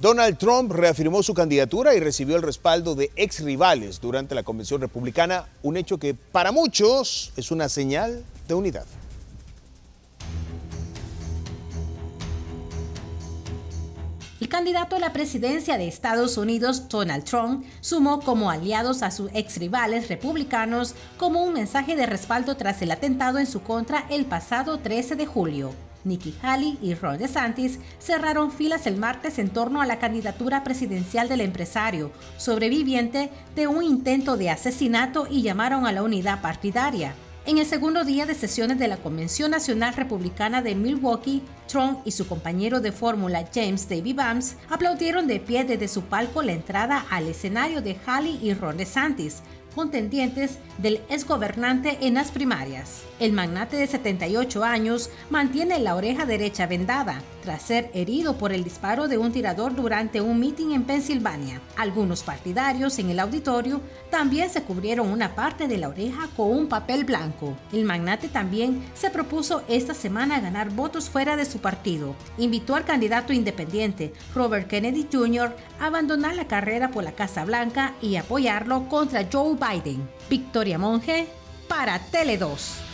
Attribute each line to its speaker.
Speaker 1: Donald Trump reafirmó su candidatura y recibió el respaldo de ex rivales durante la convención republicana, un hecho que para muchos es una señal de unidad.
Speaker 2: El candidato a la presidencia de Estados Unidos, Donald Trump, sumó como aliados a sus ex rivales republicanos como un mensaje de respaldo tras el atentado en su contra el pasado 13 de julio. Nikki Haley y Ron DeSantis cerraron filas el martes en torno a la candidatura presidencial del empresario, sobreviviente de un intento de asesinato y llamaron a la unidad partidaria. En el segundo día de sesiones de la Convención Nacional Republicana de Milwaukee, Trump y su compañero de fórmula James Davy Vance aplaudieron de pie desde su palco la entrada al escenario de Haley y Ron DeSantis, contendientes del exgobernante en las primarias. El magnate de 78 años mantiene la oreja derecha vendada tras ser herido por el disparo de un tirador durante un mitin en Pensilvania. Algunos partidarios en el auditorio también se cubrieron una parte de la oreja con un papel blanco. El magnate también se propuso esta semana ganar votos fuera de su partido. Invitó al candidato independiente Robert Kennedy Jr. a abandonar la carrera por la Casa Blanca y apoyarlo contra Joe Biden. Victoria Monge para Tele 2.